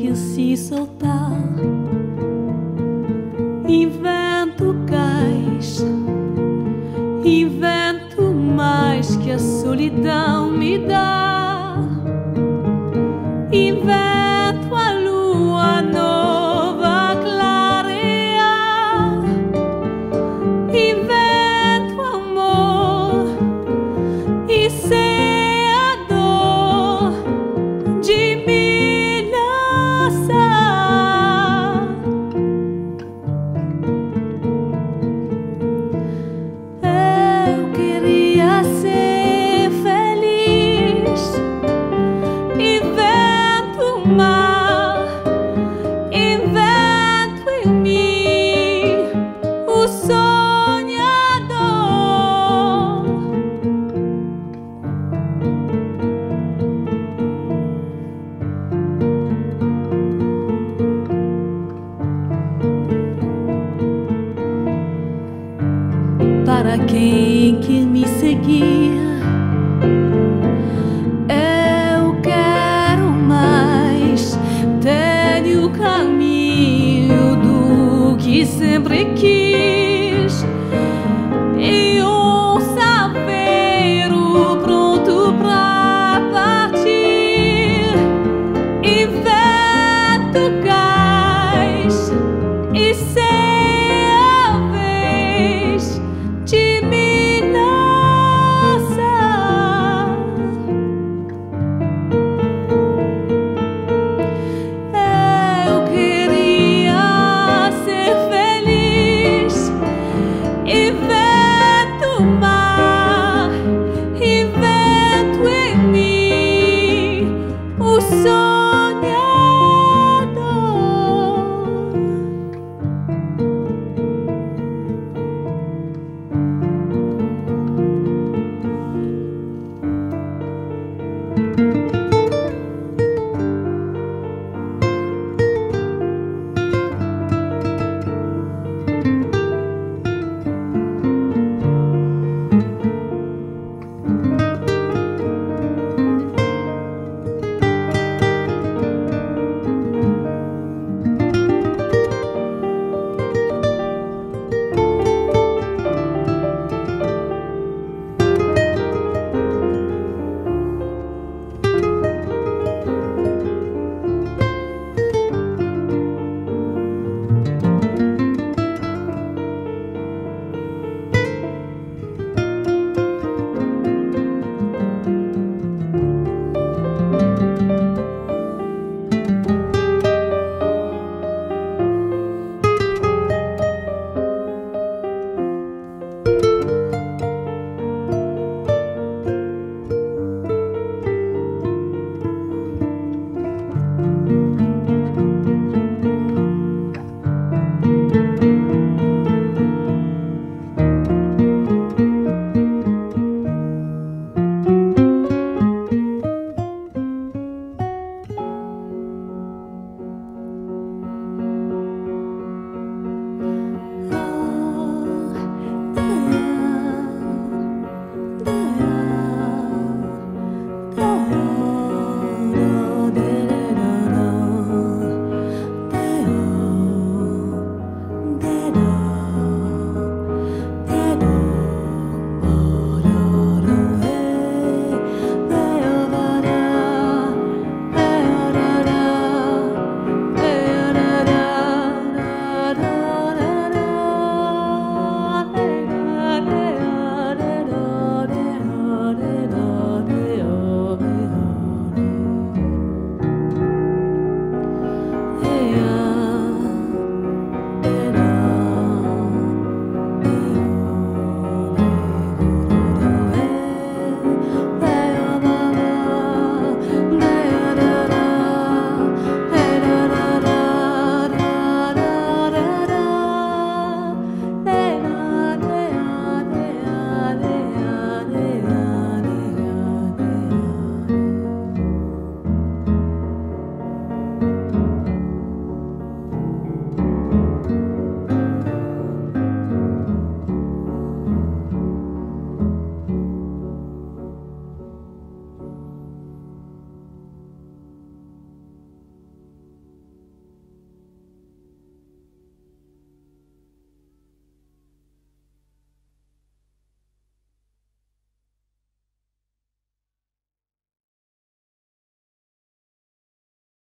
que se soltar. Invento cais, invento mais que a solidão me dá. Para quem que me seguia. Eu quero mais, tenho o caminho do que sempre o sonhador.